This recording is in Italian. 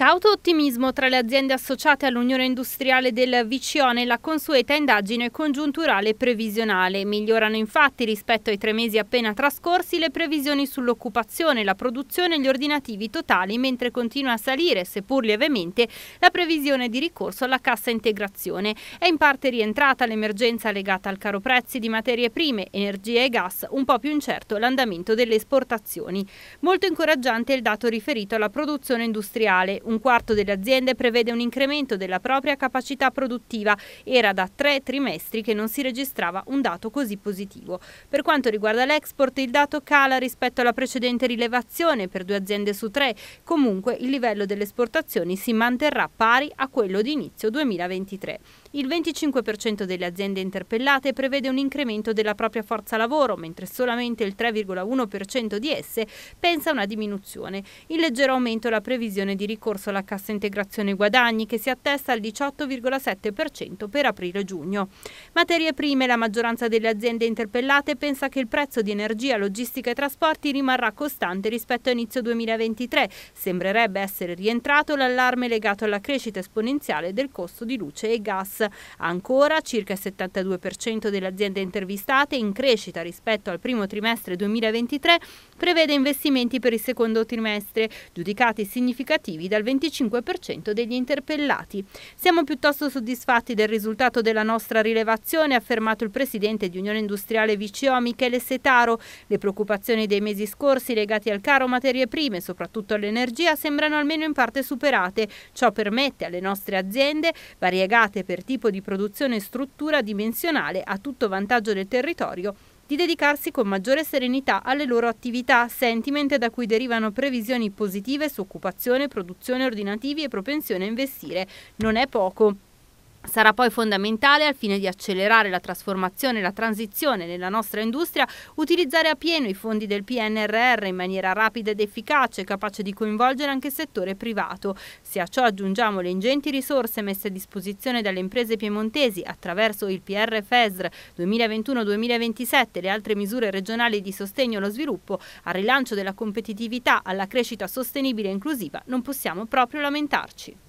Cauto ottimismo tra le aziende associate all'Unione Industriale del VCO nella consueta indagine congiunturale previsionale. Migliorano infatti rispetto ai tre mesi appena trascorsi le previsioni sull'occupazione, la produzione e gli ordinativi totali, mentre continua a salire, seppur lievemente, la previsione di ricorso alla cassa integrazione. È in parte rientrata l'emergenza legata al caro prezzi di materie prime, energia e gas, un po' più incerto l'andamento delle esportazioni. Molto incoraggiante il dato riferito alla produzione industriale un quarto delle aziende prevede un incremento della propria capacità produttiva. Era da tre trimestri che non si registrava un dato così positivo. Per quanto riguarda l'export, il dato cala rispetto alla precedente rilevazione per due aziende su tre. Comunque il livello delle esportazioni si manterrà pari a quello di inizio 2023. Il 25% delle aziende interpellate prevede un incremento della propria forza lavoro, mentre solamente il 3,1% di esse pensa a una diminuzione. In leggero aumento la previsione di ricorso alla cassa integrazione guadagni, che si attesta al 18,7% per aprile-giugno. Materie prime, la maggioranza delle aziende interpellate pensa che il prezzo di energia, logistica e trasporti rimarrà costante rispetto a inizio 2023. Sembrerebbe essere rientrato l'allarme legato alla crescita esponenziale del costo di luce e gas. Ancora, circa il 72% delle aziende intervistate, in crescita rispetto al primo trimestre 2023, prevede investimenti per il secondo trimestre, giudicati significativi dal 25% degli interpellati. Siamo piuttosto soddisfatti del risultato della nostra rilevazione, ha affermato il presidente di Unione Industriale VCO Michele Setaro. Le preoccupazioni dei mesi scorsi legati al caro materie prime, soprattutto all'energia, sembrano almeno in parte superate. Ciò permette alle nostre aziende, variegate per tipo di produzione e struttura dimensionale a tutto vantaggio del territorio, di dedicarsi con maggiore serenità alle loro attività, sentiment da cui derivano previsioni positive su occupazione, produzione, ordinativi e propensione a investire. Non è poco. Sarà poi fondamentale, al fine di accelerare la trasformazione e la transizione nella nostra industria, utilizzare a pieno i fondi del PNRR in maniera rapida ed efficace, capace di coinvolgere anche il settore privato. Se a ciò aggiungiamo le ingenti risorse messe a disposizione dalle imprese piemontesi attraverso il PRFESR 2021-2027 e le altre misure regionali di sostegno allo sviluppo, al rilancio della competitività, alla crescita sostenibile e inclusiva, non possiamo proprio lamentarci.